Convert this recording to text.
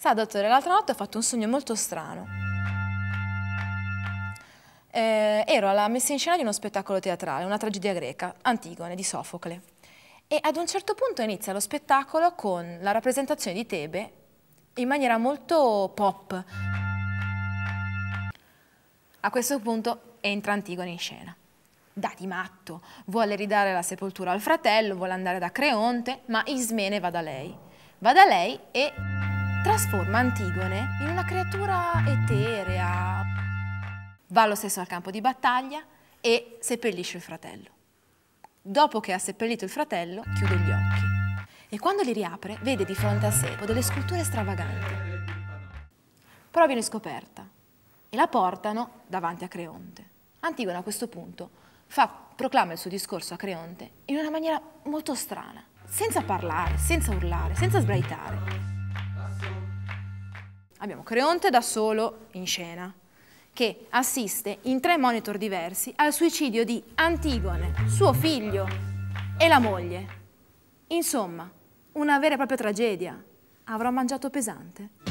Sa, dottore, l'altra notte ho fatto un sogno molto strano. Eh, ero alla messa in scena di uno spettacolo teatrale, una tragedia greca, Antigone, di Sofocle. E ad un certo punto inizia lo spettacolo con la rappresentazione di Tebe in maniera molto pop. A questo punto entra Antigone in scena. Da di matto, vuole ridare la sepoltura al fratello, vuole andare da Creonte, ma Ismene va da lei. Va da lei e trasforma Antigone in una creatura eterea. Va lo stesso al campo di battaglia e seppellisce il fratello. Dopo che ha seppellito il fratello, chiude gli occhi. E quando li riapre, vede di fronte a sé delle sculture stravaganti. Però viene scoperta e la portano davanti a Creonte. Antigone a questo punto fa, proclama il suo discorso a Creonte in una maniera molto strana, senza parlare, senza urlare, senza sbraitare. Abbiamo Creonte da solo in scena, che assiste in tre monitor diversi al suicidio di Antigone, suo figlio e la moglie. Insomma, una vera e propria tragedia. Avrò mangiato pesante?